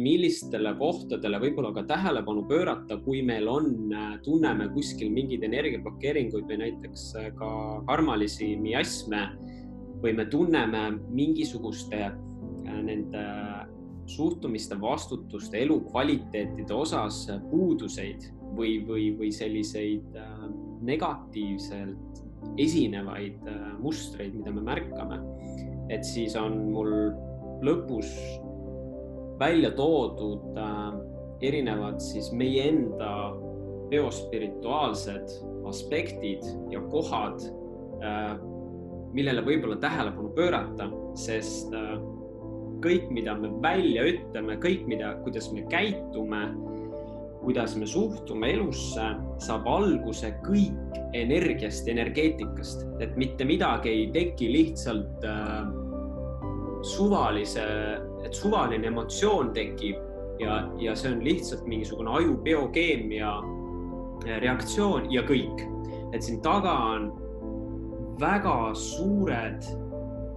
millistele kohtadele võib-olla ka tähelepanu pöörata, kui meil on, tunneme kuskil mingeid energiablokeeringuid või näiteks ka karmalisi miasme või me tunneme mingisuguste nende suhtumiste, vastutuste, elukvaliteetide osas puuduseid või, või, või selliseid negatiivselt esinevaid mustreid, mida me märkame. et siis on mul lõpus välja toodud äh, erinevad siis meie enda biospirituaalsed aspektid ja kohad äh,, millele võib-olla tähelepanu pöörata, sest äh, kõik, mida me välja ütleme, kõik, mida, kuidas me käitume, kuidas me suhtume elusse, saab alguse kõik energiast, energeetikast, et mitte midagi ei teki lihtsalt äh, suvalise et suvaline emotsioon tekib ja, ja see on lihtsalt mingisugune aju biokeemia eh, reaktsioon ja kõik. et siin taga on väga suured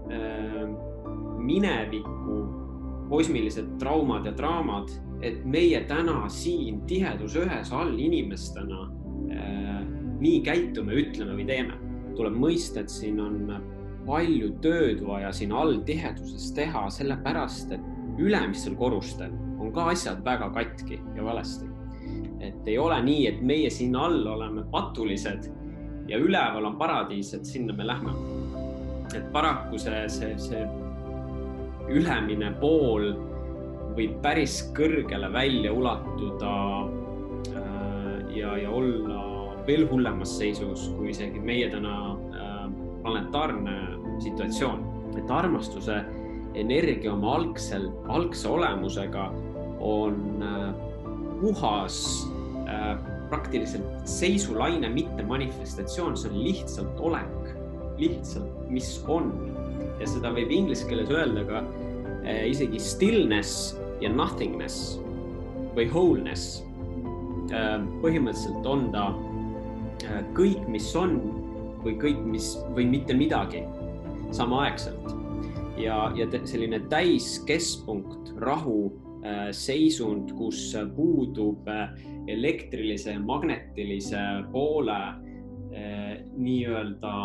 äh, mineviku kosmilised traumad ja draamad, et meie täna siin tihedus ühes all inimestena äh, nii käitume, ütleme või teeme. tuleb mõista, et siin on palju tööd vaja siin all tiheduses teha, sellepärast et ülemistel korrustel on ka asjad väga katki ja valesti. et ei ole nii, et meie siin all oleme patulised ja üleval on paradiis, et sinna me lähme. et paraku see, see, see ülemine pool võib päris kõrgele välja ulatuda äh, ja, ja olla veel hullemas seisus kui isegi meie täna planetaarne situatsioon, et armastuse energia oma algsel, algse olemusega on äh, puhas äh, praktiliselt seisulaine, mitte manifestatsioon, see on lihtsalt olek, lihtsalt, mis on. ja seda võib inglise keeles öelda ka äh, isegi stillness ja nothingness või wholeness. põhimõtteliselt on ta kõik, mis on või kõik, mis või mitte midagi samaaegselt ja, ja selline täiskeskpunkt, rahu äh, seisund, kus puudub äh, elektrilise magnetilise poole äh, nii-öelda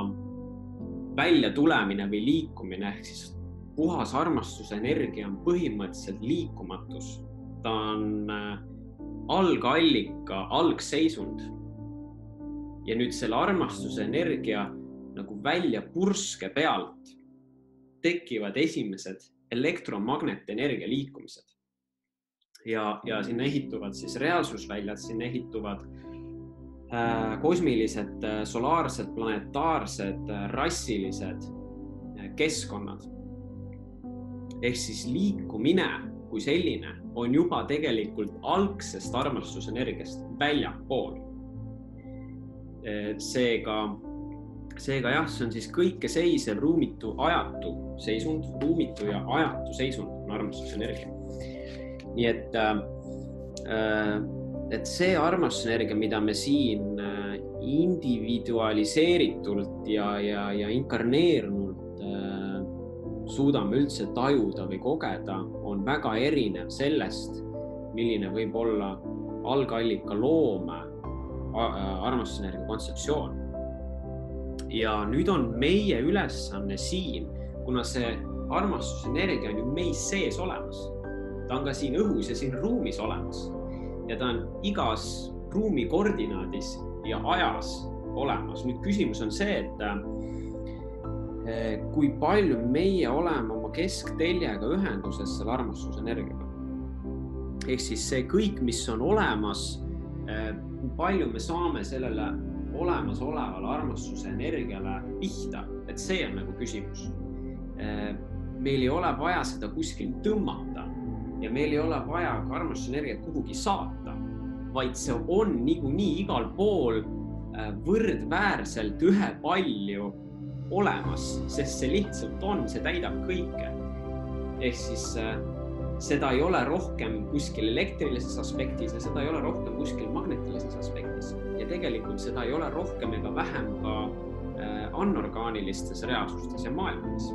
väljatulemine või liikumine ehk siis puhas armastuse energia on põhimõtteliselt liikumatus. ta on algallika algseisund. Ja nüüd selle armastuse energia nagu väljapurske pealt tekivad esimesed elektromagnetenergia liikumised. ja, ja sinna ehituvad siis reaalsusväljad, sinna ehituvad äh, kosmilised äh,, solaarsed, planetaarsed äh,, rassilised äh, keskkonnad. ehk siis liikumine kui selline on juba tegelikult algsest armastusenergiast väljapool. Äh, seega seega jah, see on siis kõikeseisev ruumitu ajatu seisund, ruumitu ja ajatu seisund on armastusenergia. nii et äh,, äh et see armastusenergia, mida me siin individualiseeritult ja, ja, ja inkarneerunult suudame üldse tajuda või kogeda, on väga erinev sellest, milline võib olla algallika loome armastusenergia kontseptsioon ja nüüd on meie ülesanne siin, kuna see armastusenergia on ju meis sees olemas. ta on ka siin õhus ja siin ruumis olemas ja ta on igas ruumi koordinaadis ja ajas olemas. nüüd küsimus on see, et eh, kui palju meie oleme oma keskteljega ühenduses selle armastusenergiaga. ehk siis see kõik, mis on olemas, kui palju me saame sellele olemasolevale armastuse energiale pihta, et see on nagu küsimus. Äh, meil ei ole vaja seda kuskilt tõmmata ja meil ei ole vaja ka armastusenergiat kuhugi saata, vaid see on niikuinii igal pool äh, võrdväärselt ühepalju olemas, sest see lihtsalt on, see täidab kõike. ehk siis seda ei ole rohkem kuskil elektrilises aspektis ja seda ei ole rohkem kuskil magnetilises aspektis ja tegelikult seda ei ole rohkem ega vähem ka äh, anorgaanilistes reaalsustes ja maailmades.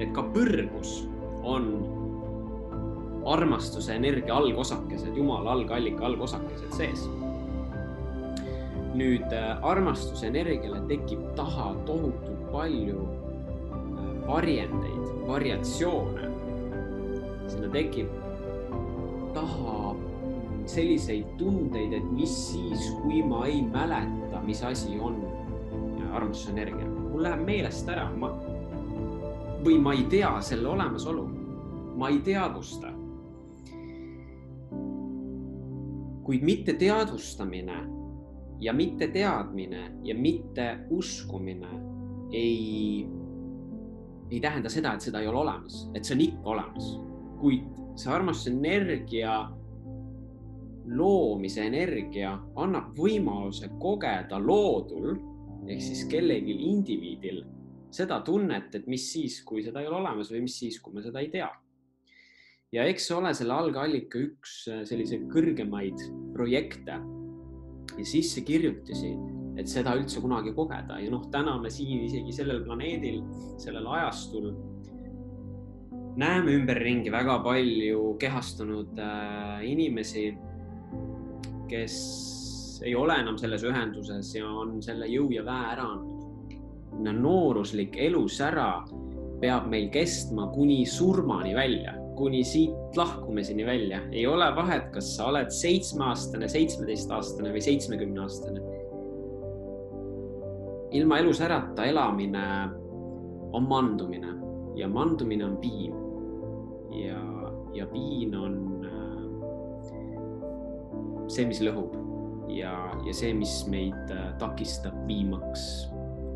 et ka põrgus on armastuse energia algosakesed, Jumala algallika algosakesed sees. nüüd äh, armastuse energiale tekib taha tohutult palju äh, varjendeid, variatsioone. Sinna tekib. Taha selliseid tundeid, et mis siis, kui ma ei mäleta, mis asi on. Armastusenergia. mul läheb meelest ära, ma või ma ei tea selle olemasolu, ma ei teadvusta. kuid mitte teadvustamine ja mitte teadmine ja mitte uskumine ei, ei tähenda seda, et seda ei ole olemas, et see on ikka olemas, kuid see armastusenergia loomise energia annab võimaluse kogeda loodul ehk siis kellelgi indiviidil seda tunnet, et mis siis, kui seda ei ole olemas või mis siis, kui me seda ei tea. ja eks see ole selle algallika üks äh, selliseid kõrgemaid projekte ja sissekirjutisi, et seda üldse kunagi kogeda ja noh, täna me siin isegi sellel planeedil, sellel ajastul näeme ümberringi väga palju kehastunud äh, inimesi, kes ei ole enam selles ühenduses ja on selle jõu ja väe ära andnud nooruslik elusära peab meil kestma kuni surmani välja, kuni siit lahkumiseni välja. ei ole vahet, kas sa oled seitsmeaastane, seitsmeteistaastane või seitsmekümneaastane. ilma elusärata elamine on mandumine ja mandumine on piin. Ja, ja piin on äh, see, mis lõhub ja, ja see, mis meid äh, takistab viimaks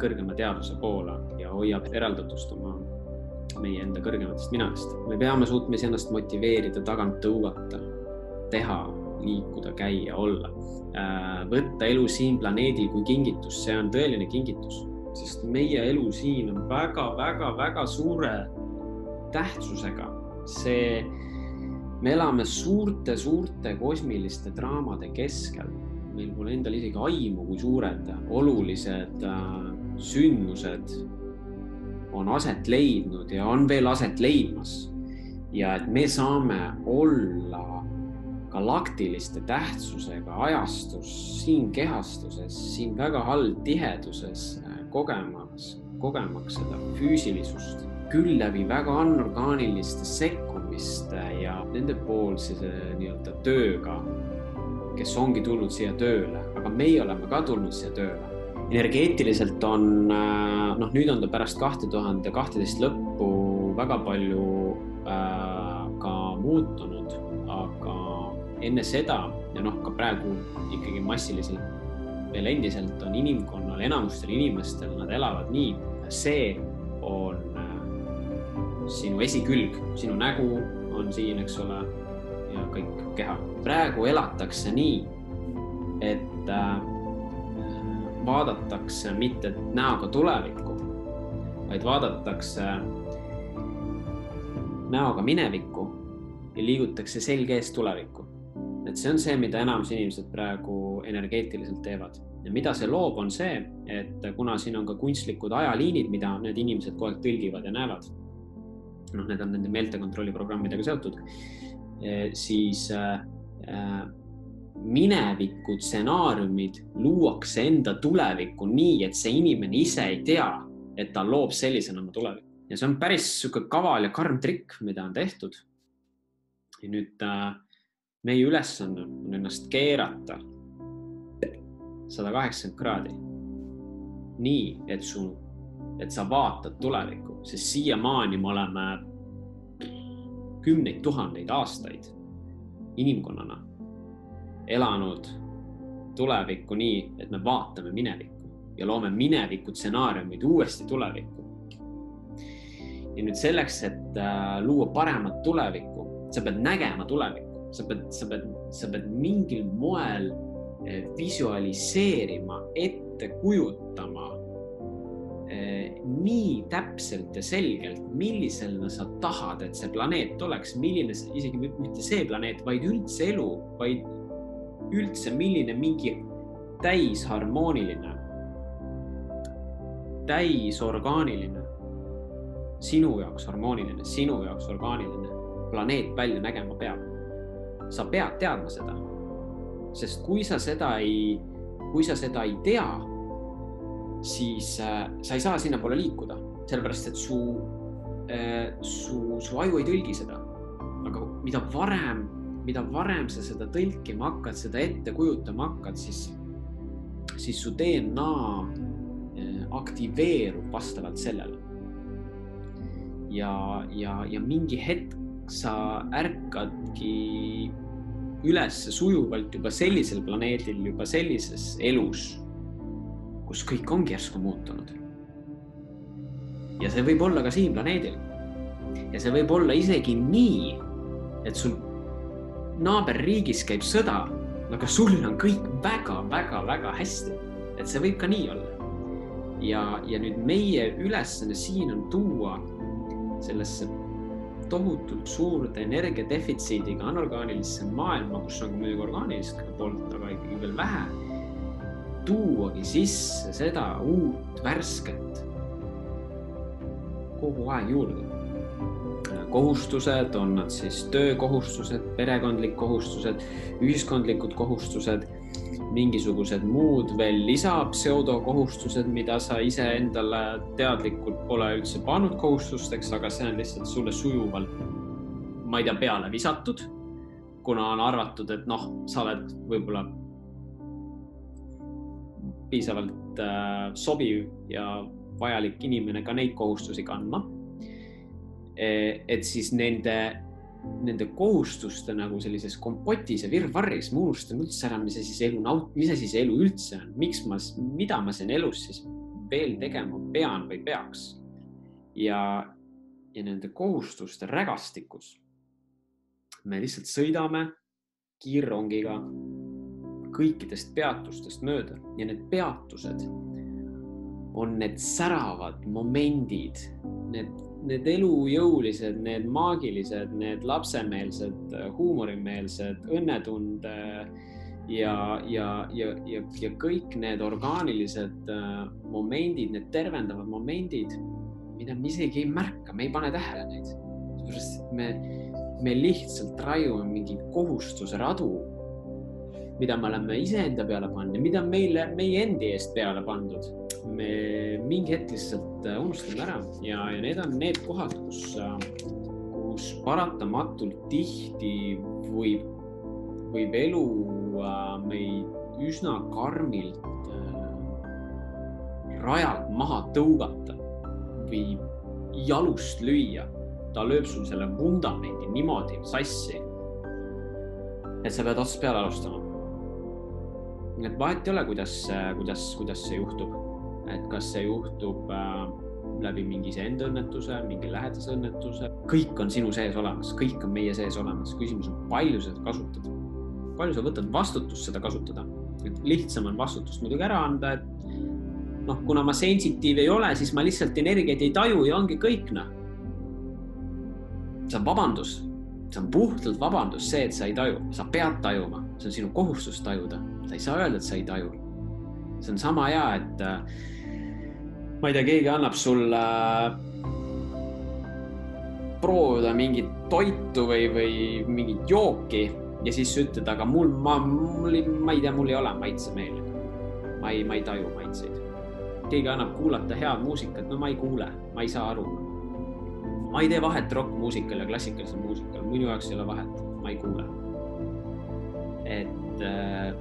kõrgema teadvuse poole ja hoiab eraldatust oma, meie enda kõrgematest minadest. me peame suutma iseennast motiveerida, tagant tõugata, teha, liikuda, käia, olla. Äh, võtta elu siin planeedil kui kingitus, see on tõeline kingitus, sest meie elu siin on väga-väga-väga suure tähtsusega. See, me elame suurte-suurte kosmiliste draamade keskel meil pole endal isegi aimu, kui suured olulised äh, sündmused on aset leidnud ja on veel aset leidmas. ja et me saame olla galaktiliste tähtsusega ajastus siin kehastuses, siin väga halb tiheduses kogemas, kogemaks seda füüsilisust küll läbi väga anorgaaniliste sekkumiste ja nendepoolse nii-öelda tööga, kes ongi tulnud siia tööle, aga meie oleme ka tulnud siia tööle. Energeetiliselt on äh, noh, nüüd on ta pärast kahte tuhande kahteteist lõppu väga palju äh, ka muutunud, aga enne seda ja noh, ka praegu ikkagi massiliselt veel endiselt on inimkonnal, enamustel inimestel, nad elavad nii, see on äh, sinu esikülg, sinu nägu on siin, eks ole, ja kõik keha. praegu elatakse nii, et äh, vaadatakse mitte näoga tulevikku, vaid vaadatakse näoga minevikku ja liigutakse selge ees tulevikku. et see on see, mida enamus inimesed praegu energeetiliselt teevad ja mida see loob, on see, et kuna siin on ka kunstlikud ajaliinid, mida need inimesed kogu aeg tõlgivad ja näevad. Noh, need on nende meeltekontrolli programmidega seotud, eh, siis äh, mineviku stsenaariumid luuakse enda tulevikku nii, et see inimene ise ei tea, et ta loob sellisena oma tulevikku. ja see on päris sihuke kaval ja karm trikk, mida on tehtud. ja nüüd meie ülesanne on ennast keerata sada kaheksakümmend kraadi. nii, et su, et sa vaatad tulevikku, sest siiamaani me oleme kümneid tuhandeid aastaid inimkonnana elanud tulevikku nii, et me vaatame minevikku ja loome mineviku stsenaariumid uuesti tulevikku. ja nüüd selleks, et äh, luua paremat tulevikku, sa pead nägema tulevikku, sa pead, sa pead, sa pead mingil moel äh, visualiseerima, ette kujutama nii täpselt ja selgelt, millisena sa tahad, et see planeet oleks, milline, isegi mitte see planeet, vaid üldse elu, vaid üldse, milline mingi täisharmooniline, täisorgaaniline, sinu jaoks harmooniline, sinu jaoks orgaaniline planeet välja nägema peab. sa pead teadma seda. sest kui sa seda ei, kui sa seda ei tea, siis äh, sa ei saa sinnapoole liikuda, sellepärast et su äh,, su, su aju ei tõlgi seda. aga mida varem, mida varem sa seda tõlkima hakkad, seda ette kujutama hakkad, siis, siis su DNA äh, aktiveerub vastavalt sellele. ja, ja, ja mingi hetk sa ärkadki üles sujuvalt juba sellisel planeedil, juba sellises elus, kus kõik ongi järsku muutunud. ja see võib olla ka siin planeedil. ja see võib olla isegi nii, et sul naaberriigis käib sõda, aga sul on kõik väga-väga-väga hästi. et see võib ka nii olla. ja, ja nüüd meie ülesanne siin on tuua sellesse tohutult suurde energiadefitsiidiga anorgaanilisse maailma, kus on muidugi orgaanilist poolt, aga ikkagi veel vähe, tuuagi sisse seda uut värsket kogu aeg juurde. kohustused, on nad siis töökohustused, perekondlik kohustused, ühiskondlikud kohustused mingisugused muud veel lisapseudokohustused, mida sa iseendale teadlikult pole üldse pannud kohustusteks, aga see on lihtsalt sulle sujuvalt, ma ei tea, peale visatud. kuna on arvatud, et noh, sa oled võib-olla piisavalt äh, sobiv ja vajalik inimene ka neid kohustusi kandma. E, et siis nende nende kohustuste nagu sellises kompotis ja virvarris ma unustan üldse ära, mis see elu naut-, mis see elu üldse on, miks ma, mida ma siin elus siis veel tegema pean või peaks. ja, ja nende kohustuste rägastikus me lihtsalt sõidame kiirrongiga kõikidest peatustest mööda. Ja need peatused on need säravad momendid, need need elujõulised, need maagilised, need lapsemeelsed, huumorimeelsed, õnnetunde ja, ja, ja, ja, ja kõik need orgaanilised äh, momendid, need tervendavad momendid, mida me isegi ei märka, me ei pane tähele neid. sellepärast, et me, me lihtsalt raiume mingeid kohustuse radu, mida me oleme iseenda peale pannud ja mida meile, meie endi eest peale pandud me mingi hetk lihtsalt äh, unustame ära ja, ja need on need kohad, kus, äh, kus paratamatult tihti võib, võib elu äh, meid üsna karmilt rajalt maha tõugata või jalust lüüa. ta lööb sul selle vundamendi niimoodi sassi, et sa pead otsast peale alustama. Et vahet ei ole, kuidas, kuidas, kuidas see juhtub. et kas see juhtub äh, läbi mingi iseenda õnnetuse, mingi lähedase õnnetuse, kõik on sinu sees olemas, kõik on meie sees olemas, küsimus on, palju sa seda kasutad. palju sa võtad vastutust seda kasutada, et lihtsam on vastutust muidugi ära anda, et noh, kuna ma sensitiiv ei ole, siis ma lihtsalt energiat ei taju ja ongi kõik noh. see on vabandus, see on puhtalt vabandus, see, et sa ei taju, sa pead tajuma, see on sinu kohustus tajuda, sa ei saa öelda, et sa ei taju. see on sama hea, et äh, ma ei tea, keegi annab sulle proovida mingit toitu või, või mingit jooki ja siis ütled, aga mul, ma, mul, ma ei tea, mul ei ole maitsemeeli. ma ei, ma ei taju maitseid. keegi annab kuulata head muusikat, no ma ei kuule, ma ei saa aru. ma ei tee vahet rokkmuusikal ja klassikalisel muusikal, minu jaoks ei ole vahet, ma ei kuule. Et äh,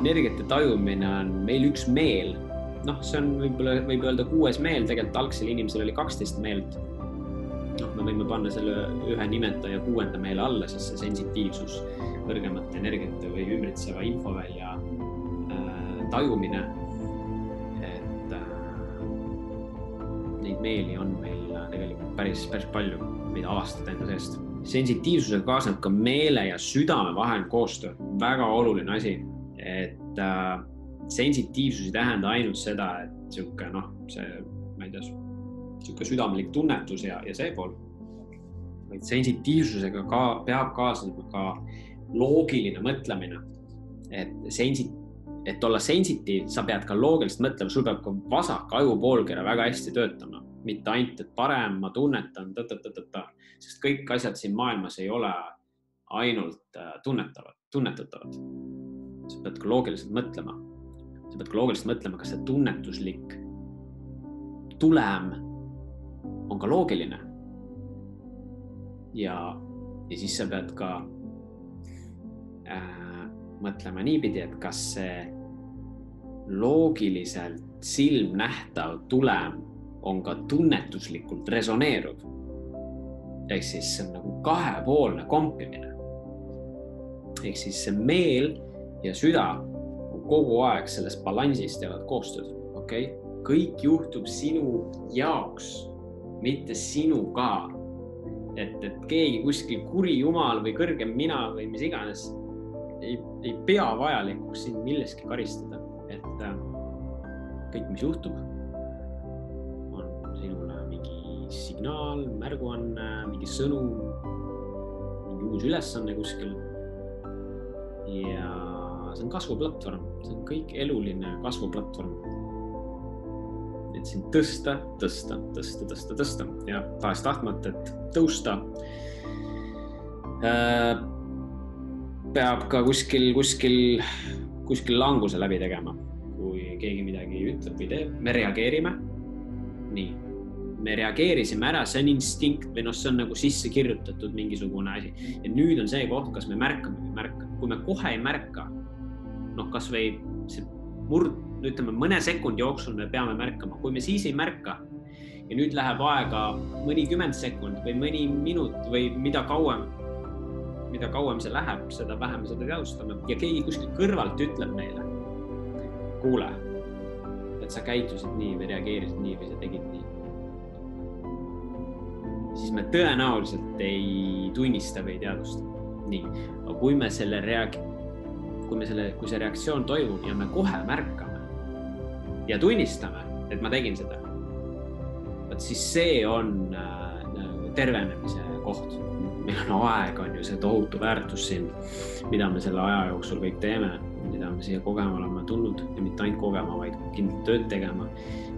energiate tajumine on meil üks meel noh, see on võib-olla, võib öelda kuues meel, tegelikult algsel inimesel oli kaksteist meelt. noh, me võime panna selle ühe nimetaja kuuenda meele alla, siis see sensitiivsus, kõrgemate energiate või ümbritseva infovälja äh, tajumine. et äh, neid meeli on meil tegelikult päris, päris palju, mida avastada enda seest. Sensitiivsusega kaasneb ka meele ja südame vaheline koostöö, väga oluline asi, et äh, sensitiivsus ei tähenda ainult seda, et sihuke noh, see, ma ei tea, sihuke südamlik tunnetus ja, ja see pool. vaid sensitiivsusega ka peab kaasnema ka loogiline mõtlemine. et sensi-, et olla sensitiiv, sa pead ka loogiliselt mõtlema, sul peab ka vasak ajupoolkera väga hästi töötama mitte ainult, et parem, ma tunnetan, sest kõik asjad siin maailmas ei ole ainult äh, tunnetavad, tunnetatavad. sa pead ka loogiliselt mõtlema. sa pead ka loogiliselt mõtlema, kas see tunnetuslik tulem on ka loogiline. ja, ja siis sa pead ka äh, mõtlema niipidi, et kas see loogiliselt silmnähtav tulem on ka tunnetuslikult resoneeruv. ehk siis see on nagu kahepoolne kompimine. ehk siis see meel ja süda kogu aeg selles balansis teevad koostööd, okei okay?, kõik juhtub sinu jaoks, mitte sinuga. et, et keegi kuskil kuri jumal või kõrgem mina või mis iganes ei, ei pea vajalikuks sind milleski karistada, et äh, kõik, mis juhtub, on mingi signaal, märguanne, mingi sõnum, mingi uus ülesanne kuskil. ja see on kasvuplatvorm, see on kõik eluline kasvuplatvorm. et sind tõsta, tõsta, tõsta, tõsta, tõsta ja tahes-tahtmata, et tõusta äh, peab ka kuskil, kuskil, kuskil languse läbi tegema, kui keegi midagi ütleb või teeb, me reageerime. nii, me reageerisime ära, see on instinkt või noh, see on nagu sisse kirjutatud mingisugune asi ja nüüd on see koht, kas me märkame või ei märka, kui me kohe ei märka, noh, kasvõi see murd, ütleme mõne sekundi jooksul me peame märkama, kui me siis ei märka ja nüüd läheb aega mõnikümmend sekundit või mõni minut või mida kauem mida kauem see läheb, seda vähem me seda teadvustame ja keegi kuskil kõrvalt ütleb meile. kuule, et sa käitusid nii või reageerisid nii või sa tegid nii. Siis me tõenäoliselt ei tunnista või ei teadvusta. nii, aga kui me selle reag-, kui me selle, kui see reaktsioon toimub ja me kohe märkame ja tunnistame, et ma tegin seda, vot siis see on äh, tervenemise koht meil on aeg, on ju see tohutu väärtus siin, mida me selle aja jooksul kõik teeme, mida me siia kogema oleme tulnud ja mitte ainult kogema, vaid kindlalt tööd tegema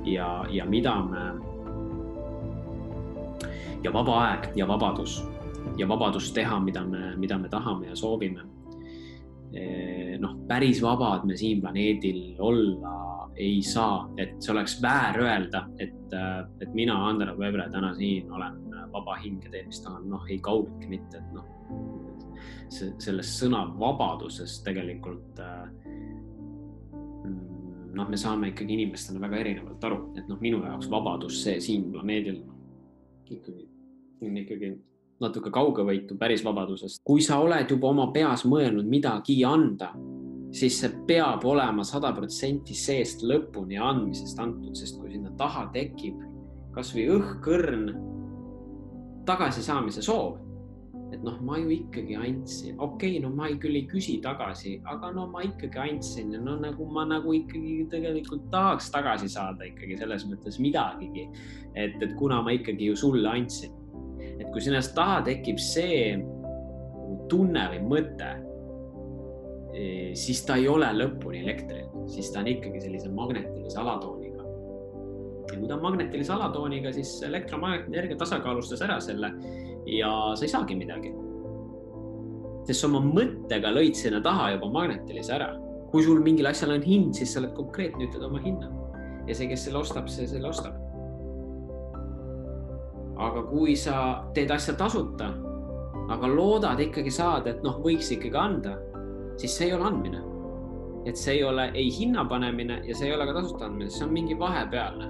ja, ja mida me. Ja vaba aeg ja vabadus. Ja vabadus teha, mida me, mida me tahame ja soovime. noh, päris vabad me siin planeedil olla ei saa, et see oleks väär öelda, et, et mina, Andero Vebre, täna siin olen vaba hing ja teen, mis tahan, noh, ei kaugeltki mitte, et noh, sellest sõna vabadusest tegelikult mm, noh, me saame ikkagi inimestena väga erinevalt aru, et noh, minu jaoks vabadus, see siin planeedil ikkagi on ikkagi natuke kaugevõitu päris vabadusest. kui sa oled juba oma peas mõelnud midagi anda, siis see peab olema sada protsenti seest lõpuni andmisest antud, sest kui sinna taha tekib kasvõi õhkõrn tagasisaamise soov. et noh, ma ju ikkagi andsin, okei okay,, no ma ei, küll ei küsi tagasi, aga no ma ikkagi andsin ja no nagu ma nagu ikkagi tegelikult tahaks tagasi saada ikkagi selles mõttes midagigi. et, et kuna ma ikkagi ju sulle andsin, et kui sinna taha tekib see tunne või mõte, eh, siis ta ei ole lõpuni elektriline, siis ta on ikkagi sellise magnetilise alatooni ja kui ta on magnetilise alatooniga, siis elektromagnetne energia tasakaalustas ära selle ja sa ei saagi midagi. sest sa oma mõttega lõid sinna taha juba magnetilise ära. kui sul mingil asjal on hind, siis sa oled konkreetne, ütled oma hinna ja see, kes selle ostab, see selle ostab. Aga kui sa teed asja tasuta, aga loodad ikkagi saada, et noh, võiks ikkagi anda, siis see ei ole andmine et see ei ole ei hinna panemine ja see ei ole ka tasuta andmine, see on mingi vahepealne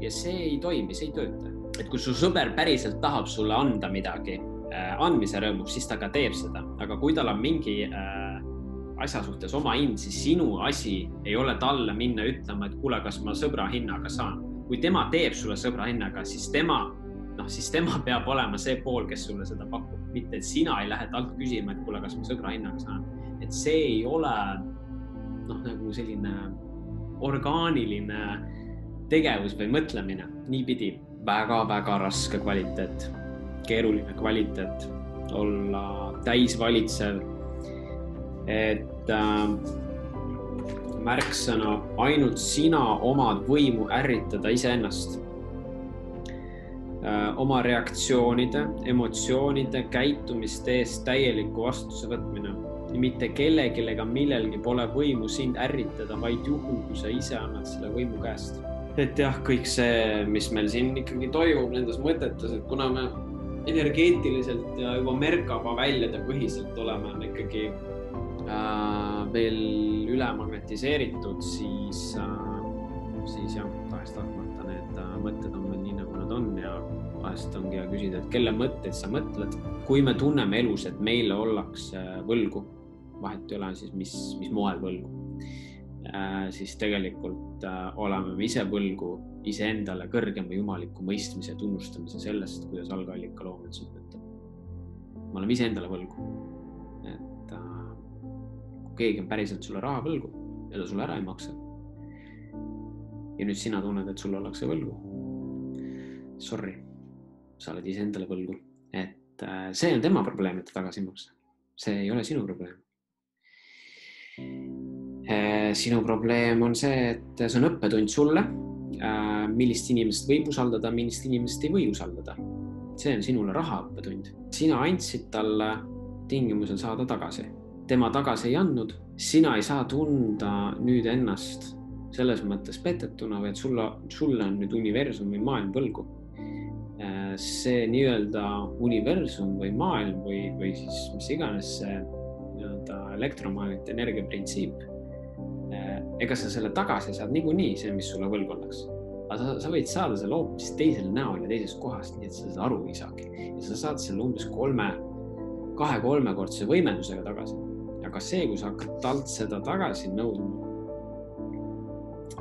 ja see ei toimi, see ei tööta. et kui su sõber päriselt tahab sulle anda midagi äh, andmise rõõmuks, siis ta ka teeb seda, aga kui tal on mingi äh, asja suhtes oma hind, siis sinu asi ei ole talle minna ütlema, et kuule, kas ma sõbra hinnaga saan. kui tema teeb sulle sõbra hinnaga, siis tema, noh, siis tema peab olema see pool, kes sulle seda pakub, mitte et sina ei lähe talt küsima, et kuule, kas ma sõbra hinnaga saan. et see ei ole noh, nagu selline orgaaniline tegevus või mõtlemine niipidi väga-väga raske kvaliteet, keeruline kvaliteet, olla täisvalitsev. et äh, märksõna ainult sina omad võimu ärritada iseennast. Äh, oma reaktsioonide, emotsioonide, käitumiste eest täieliku vastutuse võtmine. mitte kellelgi ega millelgi pole võimu sind ärritada, vaid juhul, kui sa ise annad selle võimu käest. et jah, kõik see, mis meil siin ikkagi toimub nendes mõtetes, et kuna me energeetiliselt ja juba Merkaba väljade põhiselt oleme me ikkagi äh, veel ülemagnetiseeritud, siis äh,, siis jah, tahes-tahtmata need äh, mõtted on meil nii, nagu nad on ja vahest ongi hea küsida, et kelle mõtteid sa mõtled. kui me tunneme elus, et meile ollakse võlgu, vahet ei ole siis, mis, mis moel võlgu äh,, siis tegelikult äh, oleme me ise võlgu iseendale kõrgema jumaliku mõistmise ja tunnustamise sellest, kuidas algallika loom üldse töötab. me oleme iseendale võlgu. et äh, kui keegi on päriselt sulle raha võlgu ja ta sulle ära ei maksa. ja nüüd sina tunned, et sulle ollakse võlgu. Sorry, sa oled iseendale võlgu, et äh, see on tema probleem, et ta tagasi ei maksa. see ei ole sinu probleem äh, sinu probleem on see, et see on õppetund sulle Äh, millist inimest võib usaldada, millist inimest ei või usaldada. see on sinule rahaõppetund. sina andsid talle tingimusel saada tagasi, tema tagasi ei andnud, sina ei saa tunda nüüd ennast selles mõttes petetuna, vaid sulle, sulle on nüüd universum või maailm võlgu. See nii-öelda universum või maailm või, või siis mis iganes see nii-öelda elektromagnetite energia printsiip ega sa selle tagasi saad niikuinii, see, mis sulle võlgu ollakse. aga sa, sa võid saada selle hoopis teisel näol ja teisest kohast, nii et sa seda aru ei saagi. ja sa saad selle umbes kolme, kahe-kolmekordse võimendusega tagasi. aga see, kui sa hakkad talt seda tagasi nõudma,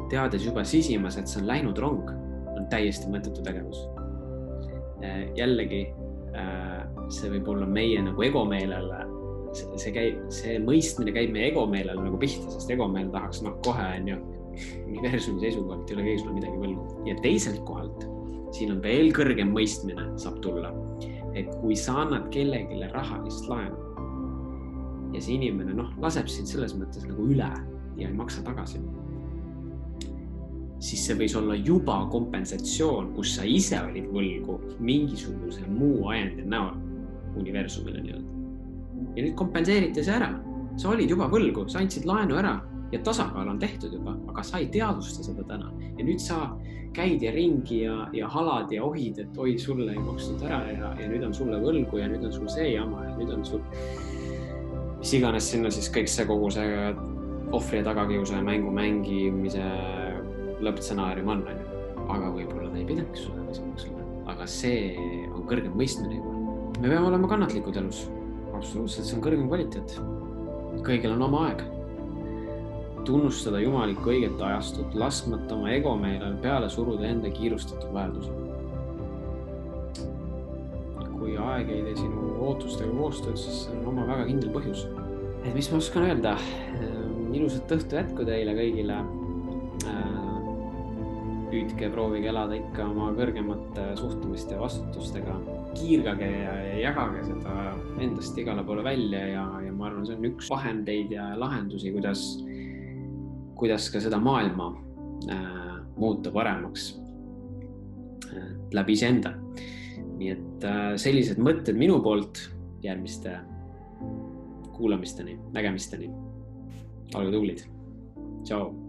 teades juba sisimas, et see on läinud rong, on täiesti mõttetu tegevus. Äh, jällegi, äh, see võib olla meie nagu egomeelele see käib, see mõistmine käib meie egomeelele nagu pihta, sest egomeel tahaks noh, kohe onju. Universumi seisukohalt ei ole keegi sulle midagi võlgu. Ja teiselt kohalt siin on veel kõrgem mõistmine saab tulla, et kui sa annad kellelegi rahalist laenu ja see inimene noh, laseb sind selles mõttes nagu üle ja ei maksa tagasi, siis see võis olla juba kompensatsioon, kus sa ise olid võlgu mingisuguse muu ajendi näol universumile nii-öelda ja nüüd kompenseeriti see ära. sa olid juba võlgu, sa andsid laenu ära ja tasakaal on tehtud juba, aga sa ei teadvusta seda täna ja nüüd sa käid ja ringi ja, ja halad ja ohid, et oi, sulle ei makstud ära ja, ja nüüd on sulle võlgu ja nüüd on sul see jama ja nüüd on sul mis iganes sinna siis kõik see kogu see ohvri ja tagakiusaja mängu mängimise lõppstsenaarium on, onju. aga võib-olla ta ei pidanudki sulle tagasi maksma, aga see on kõrgem mõistmine juba. me peame olema kannatlikud elus absoluutselt, see on kõrgem kvaliteet. kõigil on oma aeg. tunnustada jumalikku õiget ajastut, laskmata oma egomeelel peale suruda enda kiirustatud vajadusi. kui aeg ei tee sinu ootustega koostööd, siis see on oma väga kindel põhjus. et mis ma oskan öelda, ilusat õhtu jätku teile kõigile püüdke, proovige elada ikka oma kõrgemate suhtumiste ja vastutustega. kiirgage ja, ja jagage seda endast igale poole välja ja, ja ma arvan, see on üks vahendeid ja lahendusi, kuidas, kuidas ka seda maailma äh, muuta paremaks äh, läbi iseenda. nii et äh, sellised mõtted minu poolt järgmiste kuulamisteni, nägemisteni. olge tublid. tšau